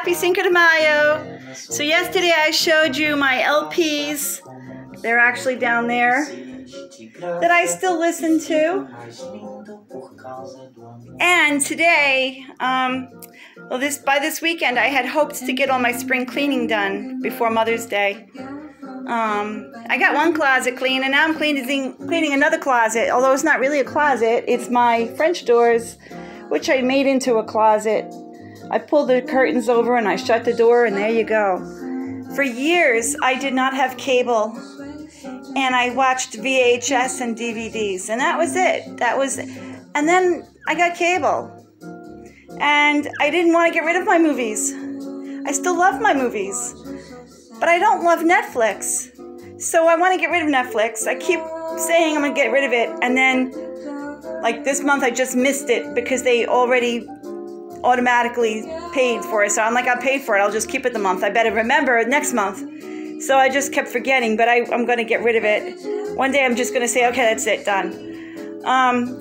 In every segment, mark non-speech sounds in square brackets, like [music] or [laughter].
happy Cinco de Mayo. So yesterday I showed you my LPs. They're actually down there that I still listen to. And today, um, well, this by this weekend, I had hoped to get all my spring cleaning done before Mother's Day. Um, I got one closet clean, and now I'm cleaning cleaning another closet. Although it's not really a closet, it's my French doors, which I made into a closet. I pulled the curtains over and I shut the door, and there you go. For years, I did not have cable, and I watched VHS and DVDs, and that was it. That was, and then I got cable, and I didn't want to get rid of my movies. I still love my movies, but I don't love Netflix. So I want to get rid of Netflix. I keep saying I'm going to get rid of it, and then, like this month, I just missed it because they already automatically paid for it. So I'm like, I paid for it. I'll just keep it the month. I better remember next month. So I just kept forgetting, but I, I'm going to get rid of it. One day I'm just going to say, okay, that's it, done. Um,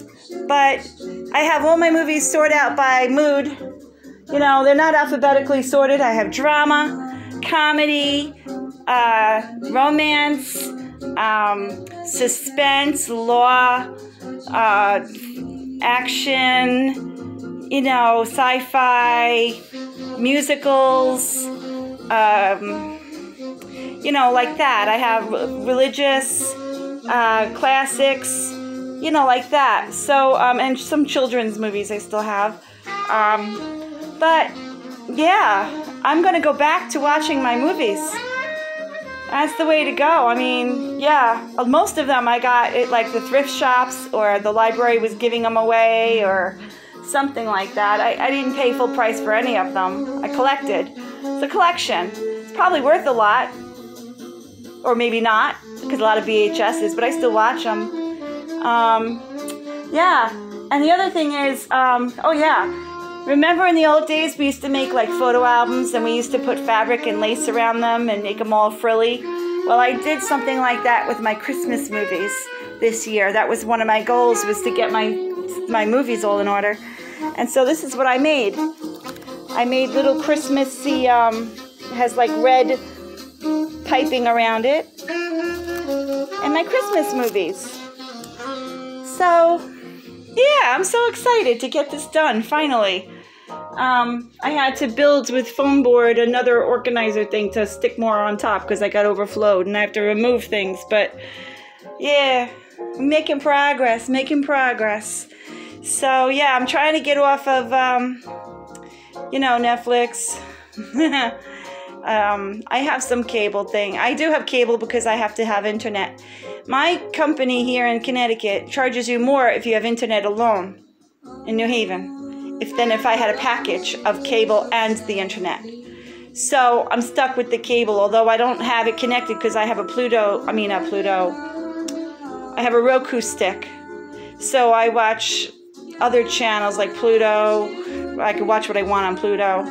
but I have all my movies sorted out by mood. You know, they're not alphabetically sorted. I have drama, comedy, uh, romance, um, suspense, law, uh, action, you know, sci fi, musicals, um, you know, like that. I have religious, uh, classics, you know, like that. So, um, and some children's movies I still have. Um, but yeah, I'm to go back to watching my movies. That's the way to go. I mean, yeah, most of them I got it like the thrift shops or the library was giving them away or something like that. I, I didn't pay full price for any of them. I collected. It's a collection. It's probably worth a lot, or maybe not, because a lot of VHSs, but I still watch them. Um, yeah, and the other thing is, um, oh yeah, remember in the old days we used to make like photo albums and we used to put fabric and lace around them and make them all frilly? Well, I did something like that with my Christmas movies this year. That was one of my goals was to get my my movies all in order. And so this is what I made. I made little Christmassy, um, has like red piping around it. And my Christmas movies. So, yeah, I'm so excited to get this done, finally. Um, I had to build with foam board another organizer thing to stick more on top because I got overflowed and I have to remove things. But yeah, making progress, making progress. So yeah, I'm trying to get off of, um, you know, Netflix. [laughs] um, I have some cable thing. I do have cable because I have to have internet. My company here in Connecticut charges you more if you have internet alone in New Haven, if than if I had a package of cable and the internet. So I'm stuck with the cable, although I don't have it connected because I have a Pluto. I mean, a Pluto. I have a Roku stick. So I watch other channels like Pluto. I can watch what I want on Pluto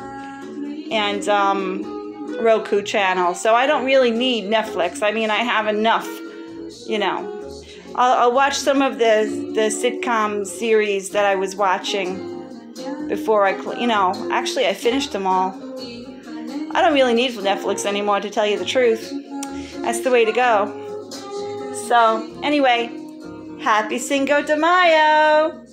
and um, Roku channel. So I don't really need Netflix. I mean, I have enough, you know. I'll, I'll watch some of the the sitcom series that I was watching before I, you know. Actually, I finished them all. I don't really need Netflix anymore, to tell you the truth. That's the way to go. So, anyway, happy Cinco de Mayo!